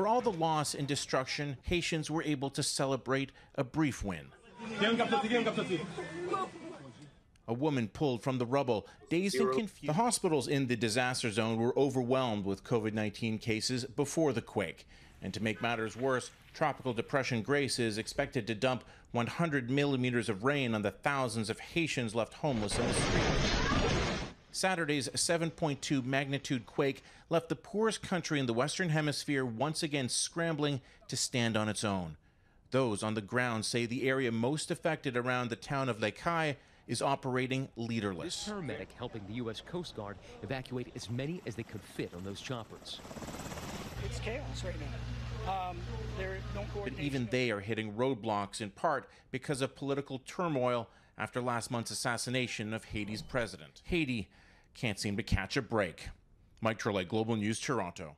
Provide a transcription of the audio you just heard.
For all the loss and destruction, Haitians were able to celebrate a brief win. A woman pulled from the rubble, dazed and confused. The hospitals in the disaster zone were overwhelmed with COVID 19 cases before the quake. And to make matters worse, Tropical Depression Grace is expected to dump 100 millimeters of rain on the thousands of Haitians left homeless in the street. Saturday's 7.2 magnitude quake left the poorest country in the Western Hemisphere once again scrambling to stand on its own. Those on the ground say the area most affected around the town of Les Cayes is operating leaderless. This paramedic helping the U.S. Coast Guard evacuate as many as they could fit on those choppers. It's chaos right now. Um, but even they are hitting roadblocks in part because of political turmoil after last month's assassination of Haiti's president. Haiti can't seem to catch a break. Mike Drolet, Global News, Toronto.